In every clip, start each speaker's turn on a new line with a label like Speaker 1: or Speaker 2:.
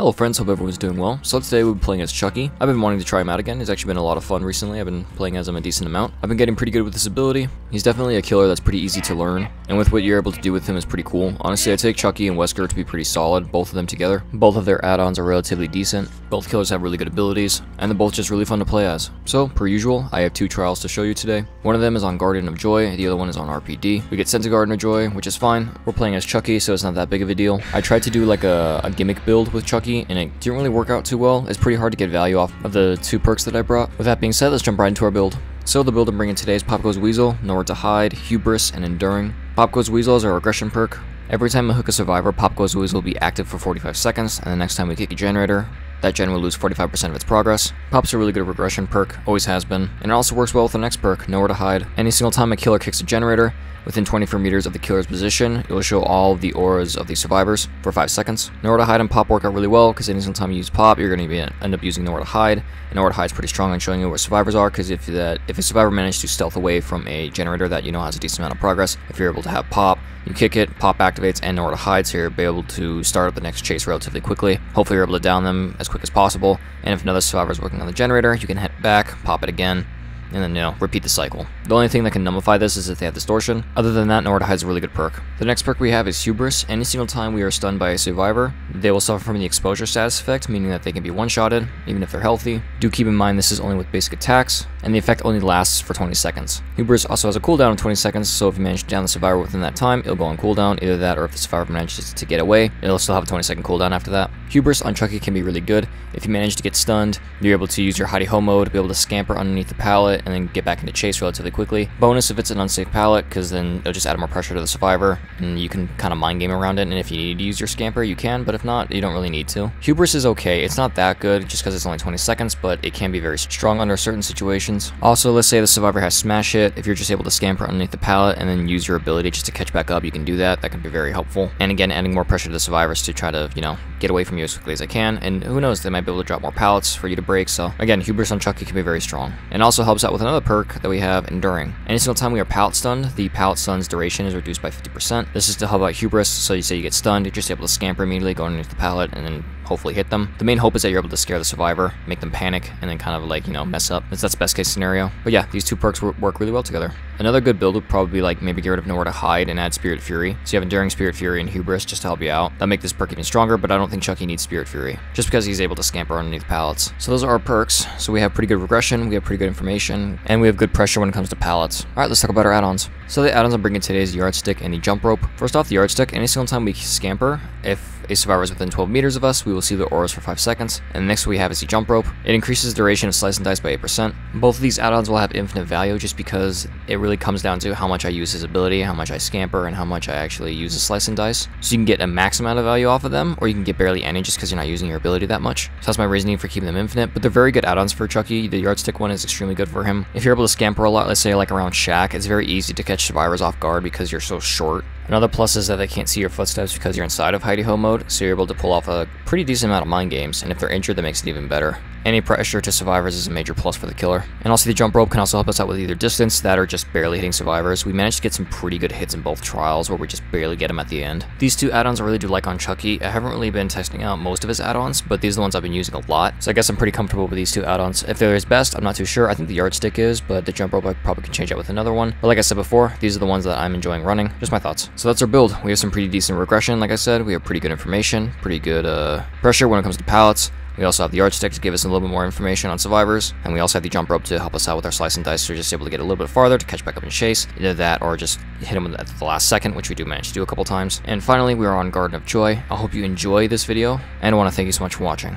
Speaker 1: Hello friends, hope everyone's doing well. So today we'll be playing as Chucky. I've been wanting to try him out again. He's actually been a lot of fun recently. I've been playing as him a decent amount. I've been getting pretty good with this ability. He's definitely a killer that's pretty easy to learn, and with what you're able to do with him is pretty cool. Honestly, I take Chucky and Wesker to be pretty solid, both of them together. Both of their add-ons are relatively decent. Both killers have really good abilities, and they're both just really fun to play as. So, per usual, I have two trials to show you today. One of them is on Garden of Joy, the other one is on RPD. We get sent to Garden of Joy, which is fine. We're playing as Chucky, so it's not that big of a deal. I tried to do like a, a gimmick build with Chucky, and it didn't really work out too well. It's pretty hard to get value off of the two perks that I brought. With that being said, let's jump right into our build. So the build I'm bringing today is Pop Goes Weasel, Nowhere to Hide, Hubris, and Enduring. Pop Goes Weasel is our regression perk. Every time I hook a survivor, Pop Goes Weasel will be active for 45 seconds, and the next time we kick a generator, that gen will lose 45% of its progress. Pop's a really good regression perk, always has been, and it also works well with the next perk, Nowhere to Hide. Any single time a killer kicks a generator, Within 24 meters of the killer's position, it will show all the auras of the survivors for 5 seconds. Nowhere to Hide and Pop work out really well, because any single time you use Pop, you're going to end up using Nowhere to Hide. And Nowhere to Hide is pretty strong on showing you where survivors are, because if that if a survivor managed to stealth away from a generator that you know has a decent amount of progress, if you're able to have Pop, you kick it, Pop activates, and Nowhere hides you'll be able to start up the next chase relatively quickly. Hopefully you're able to down them as quick as possible, and if another survivor is working on the generator, you can head back, pop it again, and then, you know, repeat the cycle. The only thing that can nullify this is if they have distortion. Other than that, Hide is a really good perk. The next perk we have is Hubris. Any single time we are stunned by a survivor, they will suffer from the exposure status effect, meaning that they can be one-shotted, even if they're healthy. Do keep in mind this is only with basic attacks, and the effect only lasts for 20 seconds. Hubris also has a cooldown of 20 seconds, so if you manage to down the survivor within that time, it'll go on cooldown, either that or if the survivor manages to get away, it'll still have a 20 second cooldown after that. Hubris on Chucky can be really good. If you manage to get stunned, you're able to use your hidey ho mode, be able to scamper underneath the pallet, and then get back into chase relatively quickly. Bonus if it's an unsafe pallet, because then it'll just add more pressure to the survivor, and you can kind of mind game around it, and if you need to use your scamper, you can, but if not, you don't really need to. Hubris is okay. It's not that good, just because it's only 20 seconds, but it can be very strong under certain situations. Also, let's say the survivor has smash hit, if you're just able to scamper underneath the pallet and then use your ability just to catch back up, you can do that. That can be very helpful. And again, adding more pressure to the survivors to try to, you know, get away from you as quickly as I can, and who knows, they might be able to drop more pallets for you to break, so again, Hubris on Chucky can be very strong. And also helps out with another perk that we have, Enduring. Any single time we are pallet stunned, the pallet stun's duration is reduced by 50%. This is to help out Hubris, so you say you get stunned, you're just able to scamper immediately, go underneath the pallet, and then hopefully hit them. The main hope is that you're able to scare the survivor, make them panic, and then kind of like, you know, mess up. That's, best case scenario. But yeah, these two perks work really well together. Another good build would probably be like maybe get rid of Nowhere to Hide and add Spirit Fury. So you have Enduring Spirit Fury and Hubris just to help you out. That'll make this perk even stronger, but I don't think Chucky needs Spirit Fury, just because he's able to scamper underneath pallets. So those are our perks. So we have pretty good regression, we have pretty good information, and we have good pressure when it comes to pallets. Alright, let's talk about our add-ons. So the add-ons I'm bringing today is the Yardstick and the Jump Rope. First off, the Yardstick, any single time we scamper, if a survivor is within 12 meters of us, we will see the auras for 5 seconds. And next we have is the Jump Rope. It increases the duration of Slice and Dice by 8%. Both of these add-ons will have infinite value just because it really comes down to how much I use his ability, how much I scamper, and how much I actually use a Slice and Dice. So you can get a max amount of value off of them, or you can get barely any just because you're not using your ability that much. So that's my reasoning for keeping them infinite, but they're very good add-ons for Chucky. The Yardstick one is extremely good for him. If you're able to scamper a lot, let's say like around Shack, it's very easy to catch survivors off guard because you're so short. Another plus is that they can't see your footsteps because you're inside of hidey ho mode, so you're able to pull off a pretty decent amount of mind games, and if they're injured, that makes it even better. Any pressure to survivors is a major plus for the killer. And also the jump rope can also help us out with either distance, that or just barely hitting survivors. We managed to get some pretty good hits in both trials where we just barely get them at the end. These two add-ons I really do like on Chucky. I haven't really been testing out most of his add-ons, but these are the ones I've been using a lot. So I guess I'm pretty comfortable with these two add-ons. If they're his best, I'm not too sure. I think the yardstick is, but the jump rope I probably can change out with another one. But like I said before, these are the ones that I'm enjoying running. Just my thoughts. So that's our build. We have some pretty decent regression, like I said. We have pretty good information, pretty good uh, pressure when it comes to pallets. We also have the yardstick to give us a little bit more information on survivors, and we also have the jump rope to help us out with our slice and dice, so we're just able to get a little bit farther to catch back up and chase, either that or just hit him at the last second, which we do manage to do a couple times. And finally, we are on Garden of Joy. I hope you enjoy this video, and I want to thank you so much for watching.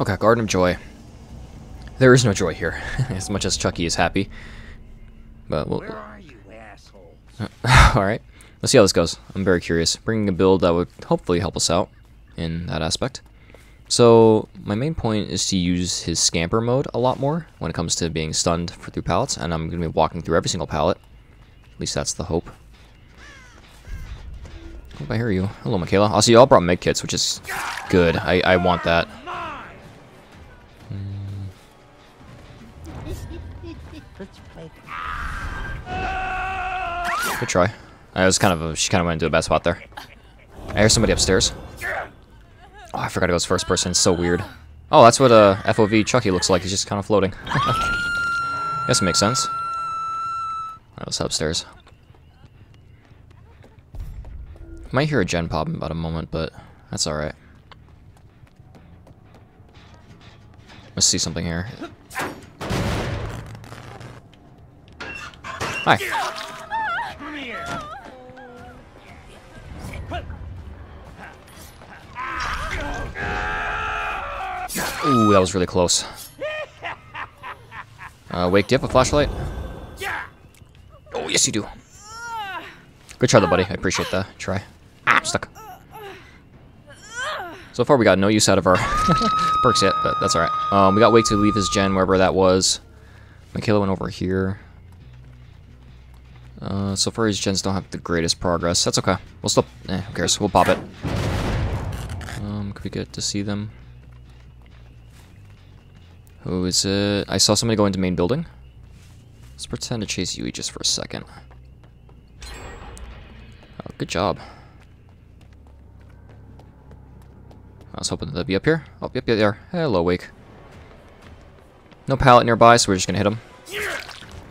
Speaker 1: Okay, Garden of Joy. There is no joy here, as much as Chucky is happy. But we'll...
Speaker 2: Where are you, asshole?
Speaker 1: Alright, let's see how this goes. I'm very curious. Bringing a build that would hopefully help us out in that aspect. So my main point is to use his scamper mode a lot more when it comes to being stunned for, through pallets, and I'm going to be walking through every single pallet. At least that's the hope. Hope I hear you. Hello, Michaela. Also, you all brought med kits, which is good. I, I want that. Good try. I was kind of a, she kind of went into a bad spot there. I hear somebody upstairs. Oh, I forgot it goes first person. It's so weird. Oh, that's what uh, FOV Chucky looks like. He's just kind of floating. Guess it makes sense. That was upstairs. Might hear a gen pop in about a moment, but that's alright. Let's see something here. Hi. Ooh, that was really close. Uh, Wake, do you have a flashlight? Yeah. Oh, yes you do. Good try, though, buddy. I appreciate that. Try. Ah, I'm stuck. So far, we got no use out of our perks yet, but that's alright. Um, we got Wake to leave his gen wherever that was. Michaela went over here. Uh, so far, his gens don't have the greatest progress. That's okay. We'll still... Eh, who cares? We'll pop it. Um, could we get to see them? Who is it? I saw somebody go into main building. Let's pretend to chase Yui just for a second. Oh, good job. I was hoping they'd be up here. Oh, yep, yep, they are. Hello, Wake. No pallet nearby, so we're just gonna hit him.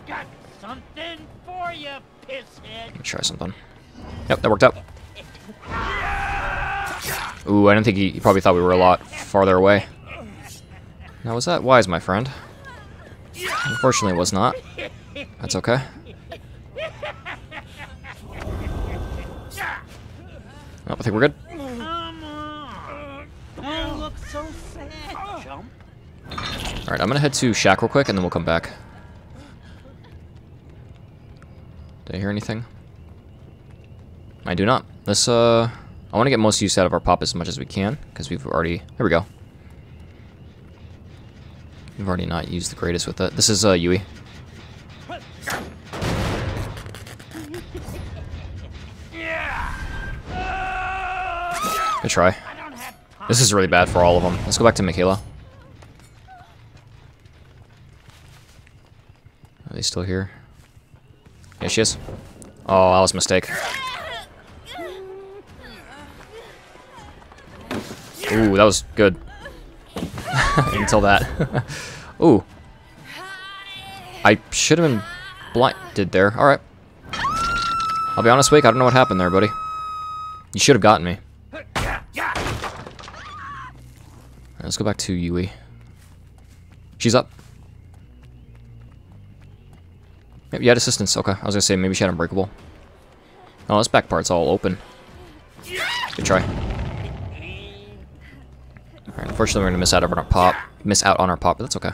Speaker 2: Got something for you, pisshead.
Speaker 1: Let me try something. Yep, that worked out. Ooh, I didn't think he, he probably thought we were a lot farther away. Now, was that wise, my friend? Unfortunately, it was not. That's okay. Oh, I think we're good. Alright, I'm gonna head to Shack real quick, and then we'll come back. Did I hear anything? I do not. Let's, uh... I want to get most use out of our pop as much as we can, because we've already... Here we go. We've already not used the greatest with it. This is, uh, Yui. Good try. This is really bad for all of them. Let's go back to Michaela. Are they still here? Yeah, she is. Oh, that was a mistake. Ooh, that was good. Until that. Ooh. I should have been blinded there. Alright. I'll be honest, Wake, I don't know what happened there, buddy. You should have gotten me. Alright, let's go back to Yui. She's up. Yep, you had assistance. Okay, I was gonna say maybe she had unbreakable. Oh, this back part's all open. Good try. Unfortunately we're gonna miss out on our pop. Miss out on our pop, but that's okay.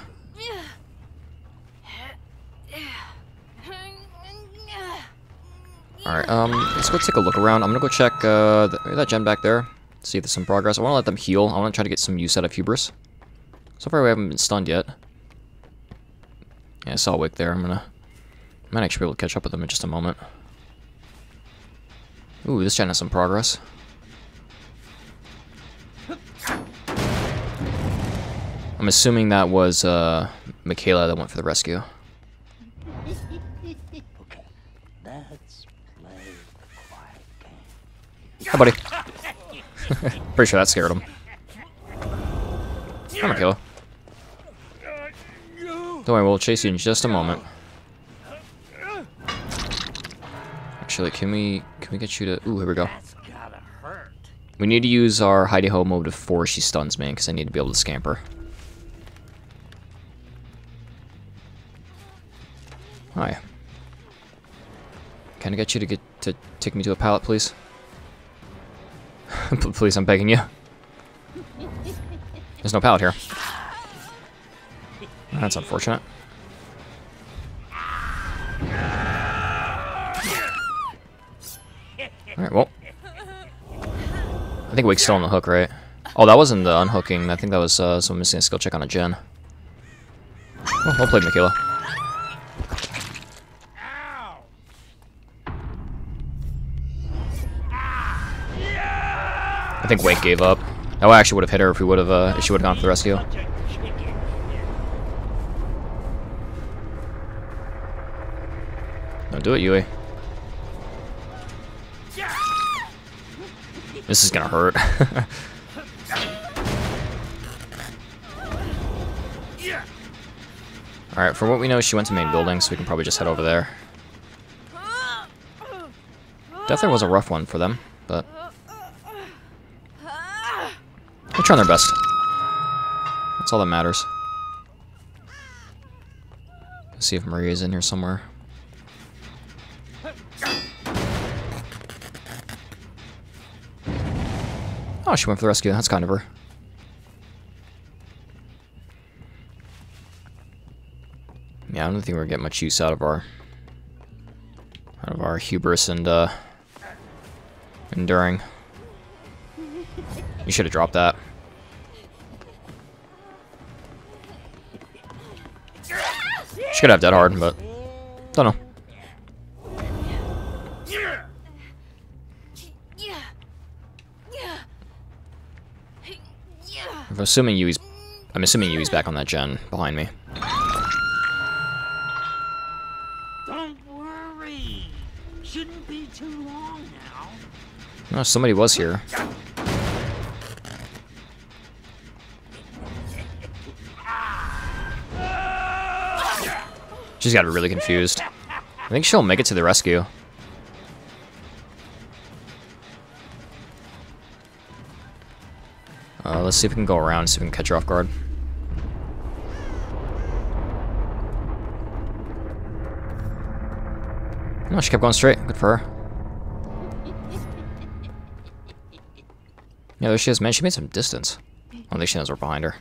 Speaker 1: Alright, um, let's go take a look around. I'm gonna go check uh, th that gen back there. See if there's some progress. I wanna let them heal. I wanna try to get some use out of Hubris. So far we haven't been stunned yet. Yeah, I saw Wick there. I'm gonna... I might actually be able to catch up with them in just a moment. Ooh, this gen has some progress. I'm assuming that was, uh, Michaela that went for the rescue.
Speaker 2: Okay, let's play the quiet game.
Speaker 1: Hi, buddy. Pretty sure that scared him. Come on, Kayla. Don't worry, we'll chase you in just a moment. Actually, can we can we get you to? Ooh, here we go.
Speaker 2: That's gotta hurt.
Speaker 1: We need to use our hidey ho mode before she stuns me, because I need to be able to scamper. Hi. Can I get you to get to take me to a pallet, please? please, I'm begging you. There's no pallet here. That's unfortunate. Alright, well. I think Wake's still on the hook, right? Oh, that wasn't the unhooking. I think that was uh, someone missing a skill check on a gen. Well, well played, Michaela. I think Wake gave up. Oh, I actually would have hit her if we would have. Uh, if she would have gone for the rescue. Don't do it, Yui. This is gonna hurt. Alright, for what we know, she went to main building, so we can probably just head over there. Death there was a rough one for them, but they're trying their best. That's all that matters. Let's see if Maria's in here somewhere. Oh, she went for the rescue. That's kind of her. Yeah, I don't think we're getting much use out of our out of our hubris and uh, enduring. You should have dropped that. She could have dead hard, but don't know. I'm assuming Yui's I'm assuming Yui's back on that gen behind me.
Speaker 2: Don't worry. Shouldn't be too long now.
Speaker 1: No, somebody was here. She's got really confused. I think she'll make it to the rescue. Uh, let's see if we can go around, see if we can catch her off guard. No, she kept going straight. Good for her. Yeah, there she is. Man, she made some distance. I don't think she knows we're behind her.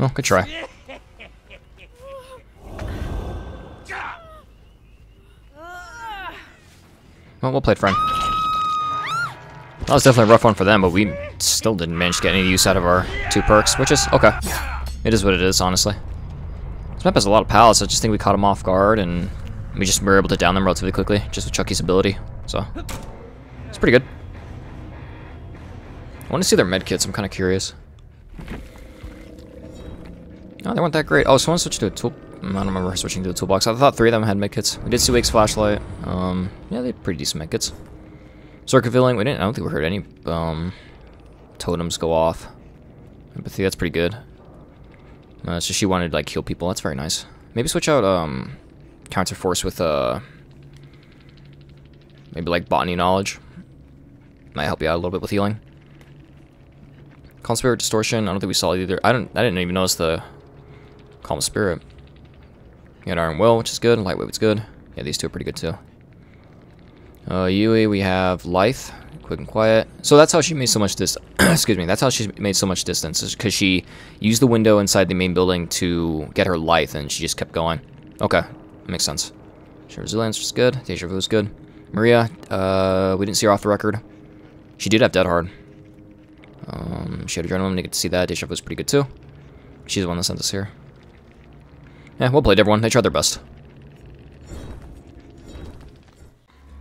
Speaker 1: Oh, good try. Well, well played, friend. That was definitely a rough one for them, but we still didn't manage to get any use out of our two perks, which is okay. It is what it is, honestly. This map has a lot of pallets. I just think we caught them off guard, and we just were able to down them relatively quickly, just with Chucky's ability. So, it's pretty good. I want to see their medkits. I'm kind of curious. Oh, they weren't that great. Oh, someone switched to a tool. I don't remember switching to a toolbox. I thought three of them had medkits. We did see Wake's flashlight. Um, yeah, they had pretty decent medkits. Circuit filling. We didn't. I don't think we heard any um totems go off. Empathy. That's pretty good. Uh, so she wanted to like heal people. That's very nice. Maybe switch out um counter force with uh maybe like botany knowledge. Might help you out a little bit with healing. Calm spirit distortion. I don't think we saw it either. I don't. I didn't even notice the calm spirit. We got iron will, which is good. Lightweight was good. Yeah, these two are pretty good too. Uh, Yui, we have lithe, quick and quiet. So that's how she made so much dis. excuse me. That's how she made so much distance, because she used the window inside the main building to get her lithe, and she just kept going. Okay, makes sense. She resilience was good. Deja vu was good. Maria, uh, we didn't see her off the record. She did have dead hard. Um, she had a adrenaline. You get to see that. Deja was pretty good too. She's the one that sent us here. Yeah, well played, everyone. They tried their best.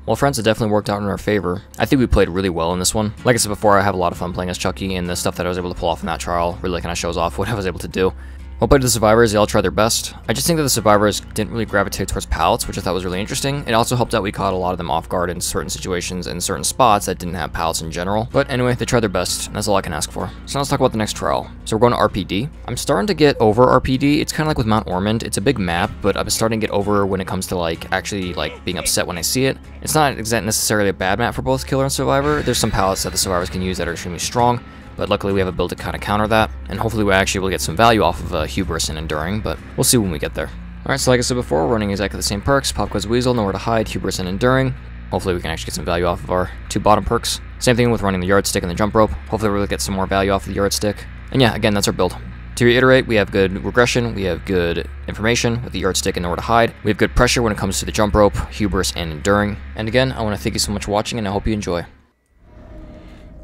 Speaker 1: Well, friends, it definitely worked out in our favor. I think we played really well in this one. Like I said before, I have a lot of fun playing as Chucky, and the stuff that I was able to pull off in that trial really kind of shows off what I was able to do. Well played to the survivors, they all tried their best. I just think that the survivors didn't really gravitate towards pallets, which I thought was really interesting. It also helped that we caught a lot of them off guard in certain situations and certain spots that didn't have pallets in general. But anyway, they tried their best, that's all I can ask for. So let's talk about the next trial. So we're going to RPD. I'm starting to get over RPD. It's kind of like with Mount Ormond. It's a big map, but I'm starting to get over when it comes to like actually like being upset when I see it. It's not necessarily a bad map for both Killer and Survivor. There's some pallets that the survivors can use that are extremely strong, but luckily we have a build to kind of counter that, and hopefully we actually will get some value off of uh, Hubris and Enduring, but we'll see when we get there. Alright, so like I said before, we're running exactly the same perks, Pop Goes Weasel, Nowhere to Hide, Hubris, and Enduring. Hopefully we can actually get some value off of our two bottom perks. Same thing with running the Yardstick and the Jump Rope. Hopefully we'll get some more value off of the Yardstick. And yeah, again, that's our build. To reiterate, we have good regression, we have good information with the yardstick and nowhere to hide. We have good pressure when it comes to the jump rope, hubris, and enduring. And again, I want to thank you so much for watching, and I hope you enjoy.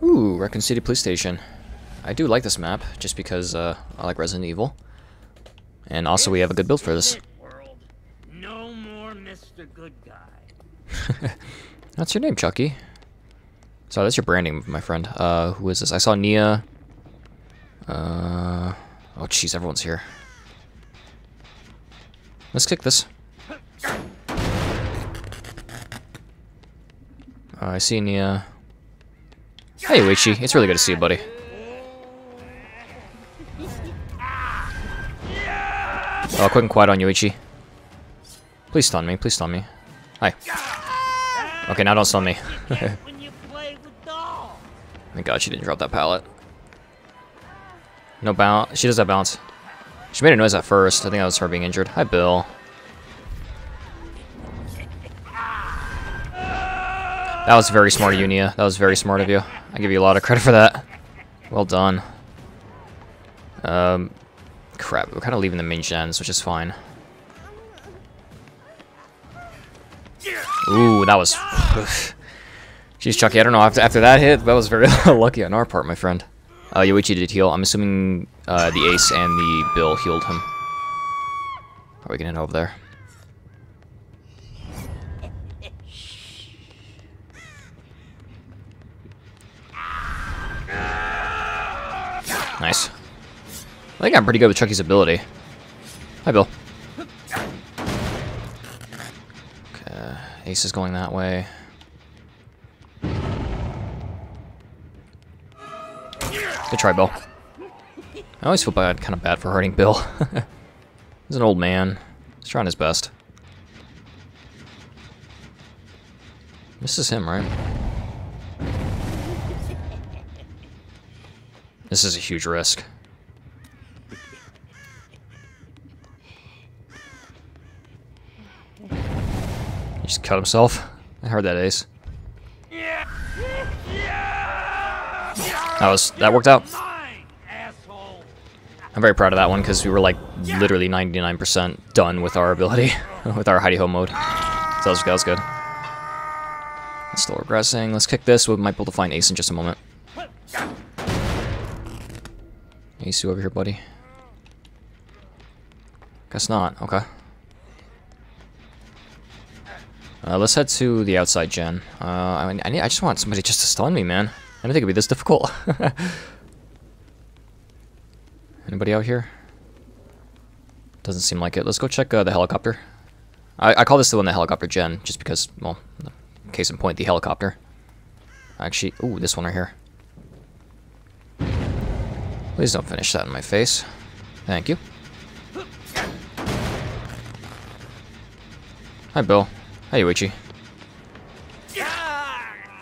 Speaker 1: Ooh, Raccoon City Police Station. I do like this map, just because uh, I like Resident Evil. And also, we have a good build for this.
Speaker 2: World. No more Mr. Good Guy.
Speaker 1: That's your name, Chucky. Sorry, that's your branding, my friend. Uh, who is this? I saw Nea. Uh, oh, jeez, everyone's here. Let's kick this. Uh, I see Nea. Hey, Yoichi. It's really good to see you, buddy. Oh, quick and quiet on Yoichi. Please stun me. Please stun me. Hi. Okay, now don't stun me. Thank God she didn't drop that pallet. No bounce. She does have bounce. She made a noise at first. I think that was her being injured. Hi, Bill. That was very smart of you. That was very smart of you. I give you a lot of credit for that. Well done. Um, crap. We're kind of leaving the main gens, which is fine. Ooh, that was... Jeez, Chucky, I don't know. After, after that hit, that was very lucky on our part, my friend. Uh, Yoichi did heal. I'm assuming uh, the Ace and the Bill healed him. Probably getting over there. Nice. I think I'm pretty good with Chucky's ability. Hi, Bill. Okay, Ace is going that way. Good try, Bill. I always feel bad, kind of bad for hurting Bill. He's an old man. He's trying his best. This is him, right? This is a huge risk. He just cut himself. I heard that ace. That was that worked out. I'm very proud of that one because we were like literally 99% done with our ability, with our hidey ho mode. So that was, that was good. Still regressing. Let's kick this. We might be able to find Ace in just a moment. Ace, you over here, buddy? Guess not. Okay. Uh, let's head to the outside gen. Uh, I, mean, I, need, I just want somebody just to stun me, man. I didn't think it'd be this difficult. Anybody out here? Doesn't seem like it. Let's go check uh, the helicopter. I, I call this the one the helicopter gen, just because, well, case in point, the helicopter. Actually, ooh, this one right here. Please don't finish that in my face. Thank you. Hi, Bill. Hi, Yoichi.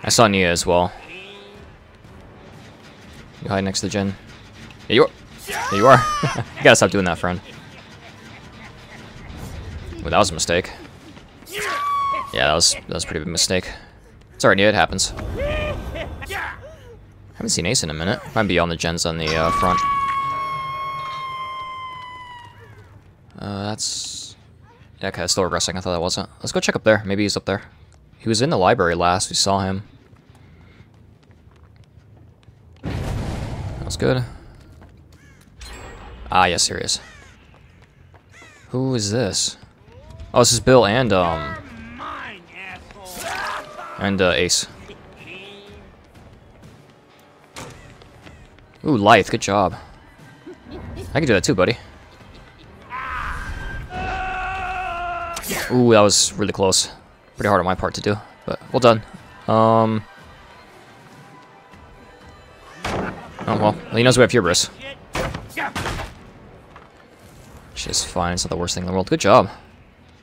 Speaker 1: I saw Nea as well. You hide next to the gen. Yeah, you are. There you are. you gotta stop doing that, friend. Well, that was a mistake. Yeah, that was that was a pretty big mistake. Sorry, yeah, it happens. Haven't seen Ace in a minute. Might be on the gens on the uh, front. Uh, that's... Yeah, okay, still regressing. I thought that wasn't. Let's go check up there. Maybe he's up there. He was in the library last. We saw him. That was good. Ah, yes, here he is. Who is this? Oh, this is Bill and, um... And, uh, Ace. Ooh, Lithe, good job. I can do that too, buddy. Ooh, that was really close. Pretty hard on my part to do, but well done. Um... Oh, well, he knows we have hubris. Which is fine, it's not the worst thing in the world. Good job.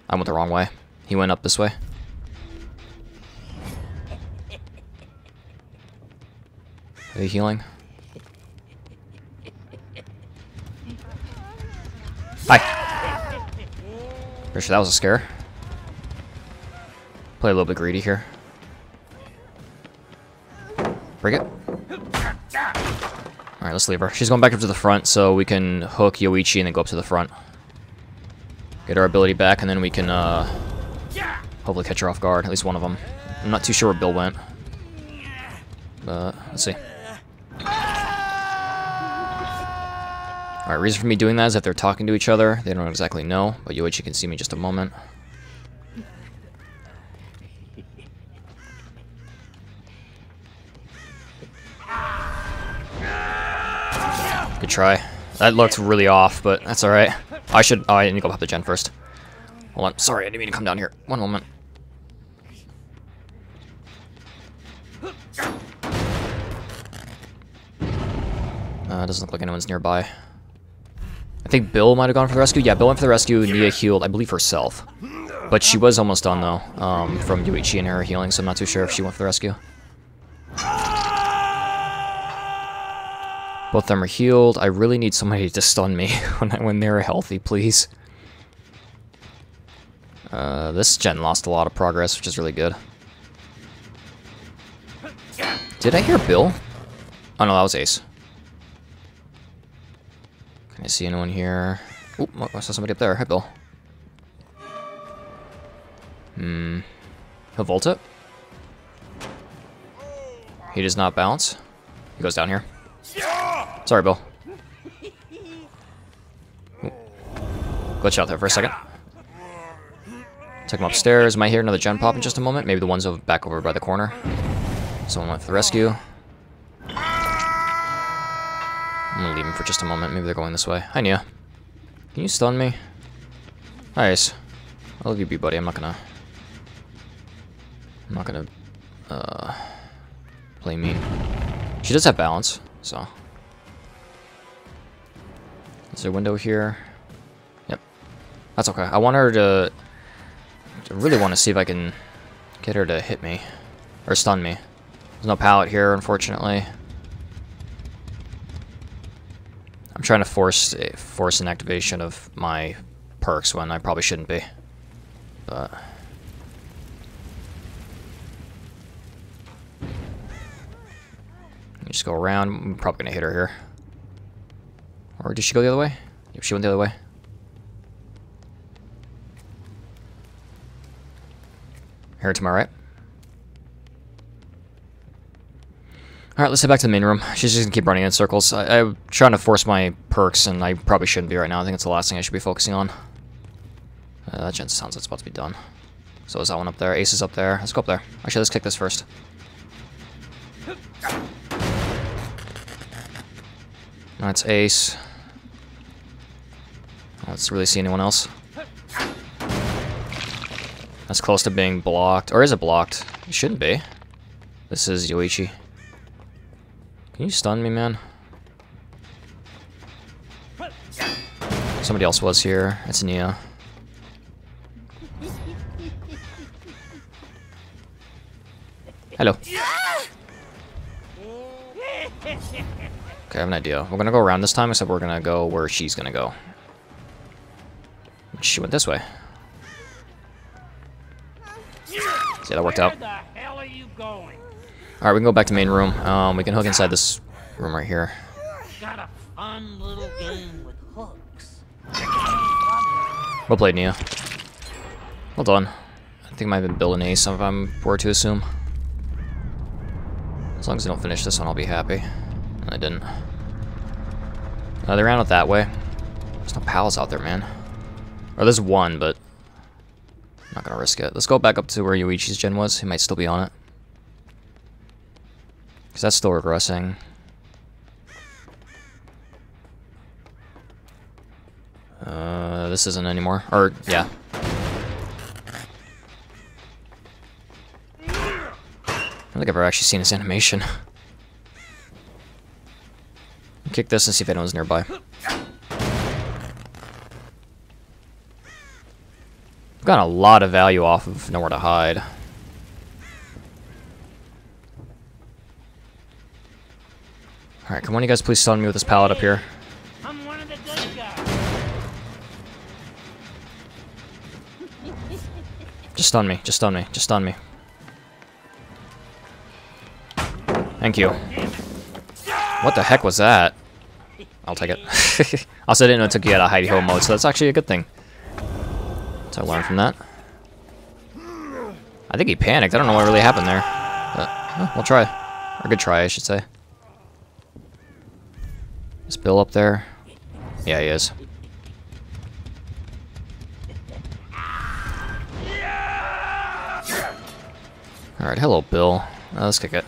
Speaker 1: I went the wrong way. He went up this way. Are you healing? Hi. Pretty sure that was a scare. Play a little bit greedy here. Break it. Alright, let's leave her. She's going back up to the front, so we can hook Yoichi and then go up to the front. Get our ability back, and then we can, uh, hopefully catch her off guard. At least one of them. I'm not too sure where Bill went. But, let's see. Alright, reason for me doing that is if they're talking to each other, they don't exactly know, but Yoichi can see me just a moment. Good try. That looked really off, but that's alright. I should... Oh, I need to go pop the gen first. Hold on. Sorry, I didn't mean to come down here. One moment. Uh, doesn't look like anyone's nearby. I think Bill might have gone for the rescue. Yeah, Bill went for the rescue. Nea healed, I believe, herself. But she was almost done, though, um, from Yoichi and her healing, so I'm not too sure if she went for the rescue. Both of them are healed. I really need somebody to stun me when, I, when they're healthy, please. Uh, this gen lost a lot of progress, which is really good. Did I hear Bill? Oh no, that was Ace. Can I see anyone here? Oop, I saw somebody up there. Hi, Bill. Hmm. He'll vault it. He does not bounce. He goes down here. Sorry, Bill. Ooh. Glitch out there for a second. Take him upstairs. Might hear another gen pop in just a moment. Maybe the one's over, back over by the corner. Someone went for the rescue. I'm gonna leave him for just a moment. Maybe they're going this way. Hi, Nea. Can you stun me? Nice. I'll leave you be, buddy. I'm not gonna... I'm not gonna... Uh... Play mean. She does have balance, so... Is there a window here? Yep. That's okay. I want her to... I really want to see if I can get her to hit me. Or stun me. There's no pallet here, unfortunately. I'm trying to force force an activation of my perks when I probably shouldn't be. But... just go around. I'm probably gonna hit her here. Or did she go the other way? Yep, she went the other way. Here to my right. Alright, let's head back to the main room. She's just gonna keep running in circles. I, am trying to force my perks, and I probably shouldn't be right now. I think it's the last thing I should be focusing on. Uh, that gen sounds like it's about to be done. So is that one up there. Ace is up there. Let's go up there. Actually, let's kick this first. That's Ace. Let's really see anyone else. That's close to being blocked. Or is it blocked? It shouldn't be. This is Yoichi. Can you stun me, man? Somebody else was here. It's Nea. Hello. Okay, I have an idea. We're gonna go around this time, except we're gonna go where she's gonna go. She went this way. See, that worked out. Alright, we can go back to main room. Um, we can hook inside this room right here. Got a fun little game with hooks. Well played, Nea. Well done. I think I might have been Bill and Ace, if I'm were to assume. As long as I don't finish this one, I'll be happy. I didn't. Uh, they ran out that way. There's no pals out there, man. Or there's one, but I'm not gonna risk it. Let's go back up to where Yoichi's gen was. He might still be on it. Because that's still regressing. Uh, this isn't anymore. Or, yeah. I don't think I've ever actually seen this animation. Kick this and see if anyone's nearby. Got a lot of value off of nowhere to hide. Alright, come on you guys please stun me with this pallet up here. I'm one of the good guys. Just stun me, just stun me, just stun me. Thank you. What the heck was that? I'll take it. also, I didn't know it took you out of hidey ho mode, so that's actually a good thing. So I learned from that. I think he panicked. I don't know what really happened there. But, we'll try. Or good try, I should say. Is Bill up there? Yeah, he is. Alright, hello, Bill. Uh, let's kick it.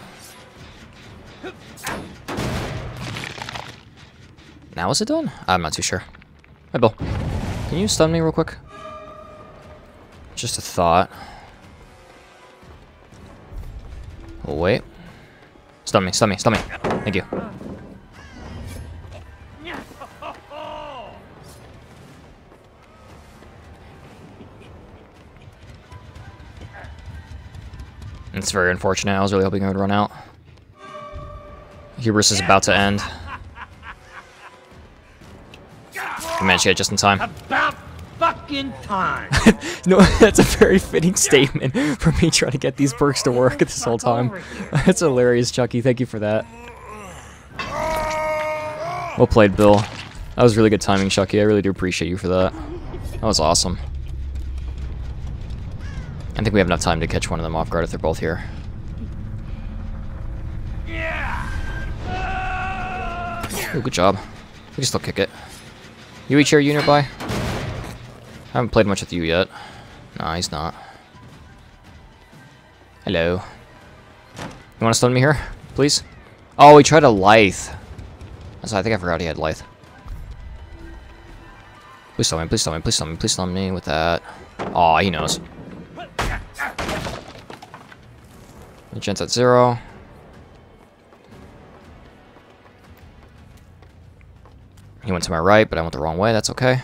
Speaker 1: Now is it done? I'm not too sure. Hi, Bill. Can you stun me real quick? Just a thought. Oh, wait. Stun me, stun me, stun me. Thank you. It's very unfortunate. I was really hoping it would run out. Hubris is about to end. We managed to get it just in time.
Speaker 2: About fucking time.
Speaker 1: No, that's a very fitting statement for me trying to get these perks to work this whole time. That's hilarious, Chucky. Thank you for that. Well played, Bill. That was really good timing, Chucky. I really do appreciate you for that. That was awesome. I think we have enough time to catch one of them off guard if they're both here. Ooh, good job. We can still kick it. You each here, you nearby? I haven't played much with you yet. Nah, he's not. Hello. You want to stun me here, please? Oh, he tried a lithe. That's, I think I forgot he had lithe. Please stun me, please stun me, please stun me, please stun me with that. Aw, he knows. Chance at zero. He went to my right, but I went the wrong way. That's okay.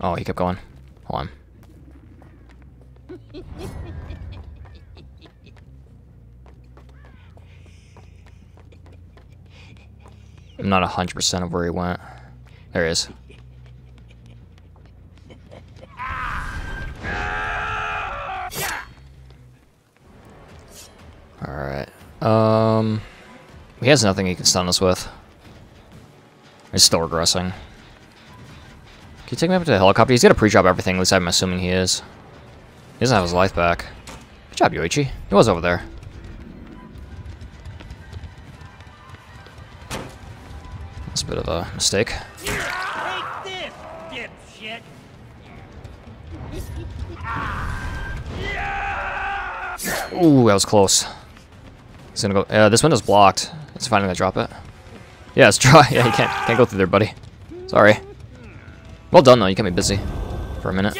Speaker 1: Oh, he kept going. Hold on. I'm not 100% of where he went. There he is. Um... He has nothing he can stun us with. He's still regressing. Can you take me up to the helicopter? He's gonna pre-drop everything, at least I'm assuming he is. He doesn't have his lithe back. Good job, Yoichi. He was over there. That's a bit of a mistake. Ooh, that was close. He's gonna go. Uh, this window's blocked. It's finally gonna drop it. Yeah, it's dry. Yeah, you can't can't go through there, buddy. Sorry. Well done though. You kept me busy for a minute.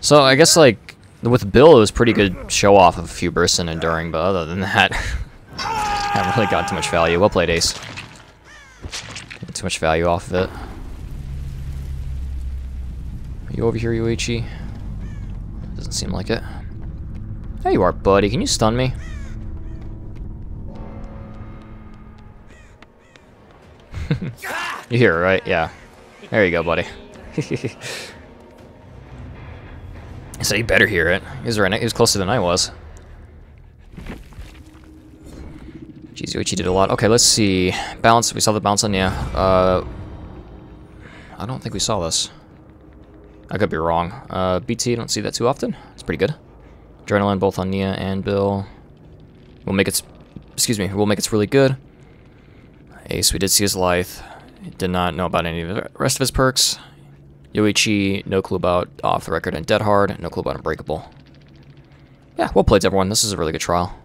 Speaker 1: So I guess like with Bill, it was pretty good show off of a few bursts and enduring, but other than that, haven't really got too much value. Well played, Ace. Get too much value off of it. Are you over here, Yoichi? Doesn't seem like it. There you are, buddy. Can you stun me? you hear it, right? Yeah. There you go, buddy. so you better hear it. He was right. He was closer than I was. Jeez, Yoichi did a lot. Okay, let's see. Bounce. We saw the bounce on yeah. Uh, I don't think we saw this. I could be wrong. Uh, BT, don't see that too often. It's pretty good. Adrenaline both on Nea and Bill. We'll make it, excuse me, we'll make it really good. Ace, we did see his lithe. Did not know about any of the rest of his perks. Yoichi, no clue about Off the Record and Dead Hard. No clue about Unbreakable. Yeah, well played everyone. This is a really good trial.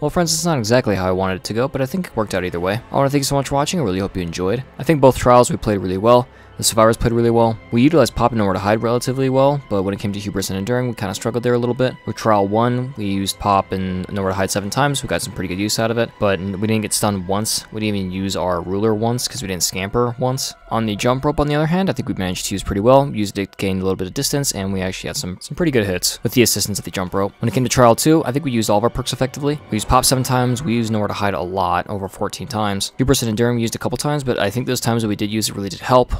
Speaker 1: Well friends, it's not exactly how I wanted it to go, but I think it worked out either way. I want to thank you so much for watching, I really hope you enjoyed. I think both trials we played really well. The survivors played really well. We utilized pop and nowhere to hide relatively well, but when it came to hubris and enduring, we kind of struggled there a little bit. With trial one, we used pop and nowhere to hide seven times. We got some pretty good use out of it, but we didn't get stunned once. We didn't even use our ruler once because we didn't scamper once. On the jump rope, on the other hand, I think we managed to use pretty well. Used it, gained a little bit of distance, and we actually had some some pretty good hits with the assistance of the jump rope. When it came to trial two, I think we used all of our perks effectively. We used pop seven times. We used nowhere to hide a lot, over 14 times. Hubris and enduring we used a couple times, but I think those times that we did use it really did help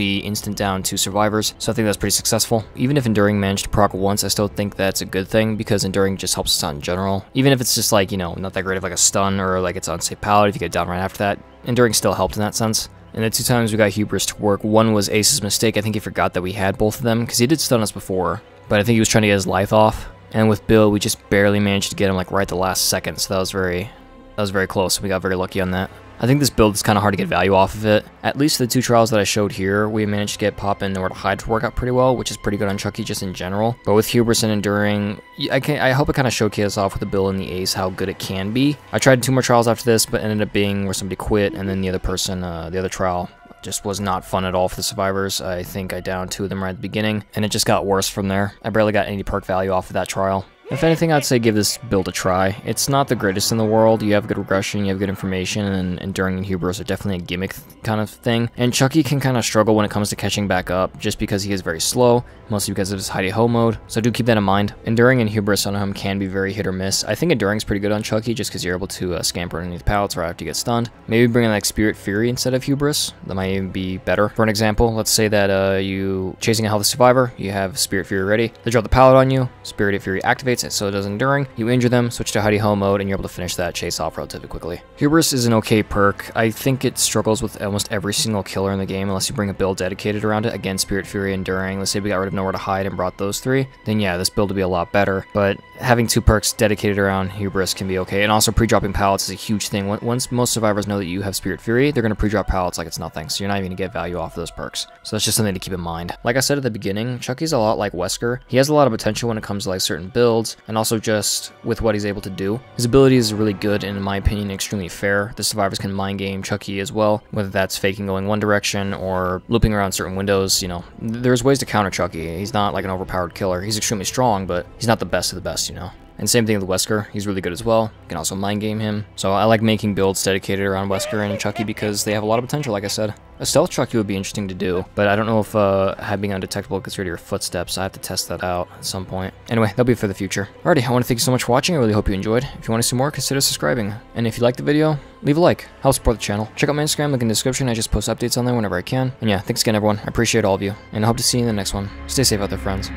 Speaker 1: instant down two survivors, so I think that's pretty successful. Even if Enduring managed to proc once, I still think that's a good thing, because Enduring just helps us out in general. Even if it's just like, you know, not that great of like a stun, or like it's on unsafe pallet, if you get down right after that, Enduring still helped in that sense. And the two times we got Hubris to work, one was Ace's mistake, I think he forgot that we had both of them, because he did stun us before, but I think he was trying to get his lithe off. And with Bill, we just barely managed to get him like right the last second, so that was very, that was very close, we got very lucky on that. I think this build is kind of hard to get value off of it. At least the two trials that I showed here, we managed to get Pop and Nowhere to Hide to work out pretty well, which is pretty good on Chucky just in general. But with Hubris and Enduring, I, can, I hope it kind of showcases off with the Bill and the Ace how good it can be. I tried two more trials after this, but ended up being where somebody quit, and then the other person, uh, the other trial, just was not fun at all for the survivors. I think I downed two of them right at the beginning, and it just got worse from there. I barely got any perk value off of that trial. If anything, I'd say give this build a try. It's not the greatest in the world. You have good regression, you have good information, and Enduring and Hubris are definitely a gimmick kind of thing. And Chucky can kind of struggle when it comes to catching back up, just because he is very slow, mostly because of his hidey ho mode. So do keep that in mind. Enduring and Hubris on him can be very hit or miss. I think Enduring's pretty good on Chucky, just because you're able to uh, scamper underneath pallets right after you get stunned. Maybe bring in like Spirit Fury instead of Hubris. That might even be better. For an example, let's say that uh, you chasing a healthy survivor, you have Spirit Fury ready. They drop the pallet on you, Spirit Fury activates so it does Enduring you injure them, switch to Hidey Ho mode, and you're able to finish that chase off relatively quickly. Hubris is an okay perk. I think it struggles with almost every single killer in the game unless you bring a build dedicated around it. Again, Spirit Fury, Enduring. Let's say we got rid of Nowhere to Hide and brought those three, then yeah, this build would be a lot better. But having two perks dedicated around Hubris can be okay. And also pre-dropping pallets is a huge thing. Once most survivors know that you have Spirit Fury, they're going to pre-drop pallets like it's nothing, so you're not even going to get value off of those perks. So that's just something to keep in mind. Like I said at the beginning, Chucky's a lot like Wesker. He has a lot of potential when it comes to like certain builds, and also just with what he's able to do. His ability is really good and in my opinion extremely fair. The survivors can mind game Chucky as well, whether that's faking going one direction or looping around certain windows, you know. There's ways to counter Chucky. He's not like an overpowered killer. He's extremely strong, but he's not the best of the best, you know. And same thing with Wesker, he's really good as well. You can also mind game him. So I like making builds dedicated around Wesker and Chucky because they have a lot of potential, like I said. A stealth Chucky would be interesting to do, but I don't know if uh, having undetectable gets rid of your footsteps. I have to test that out at some point. Anyway, that'll be for the future. Alrighty, I want to thank you so much for watching. I really hope you enjoyed. If you want to see more, consider subscribing. And if you liked the video, leave a like. Help support the channel. Check out my Instagram, link in the description. I just post updates on there whenever I can. And yeah, thanks again, everyone. I appreciate all of you, and I hope to see you in the next one. Stay safe out there, friends.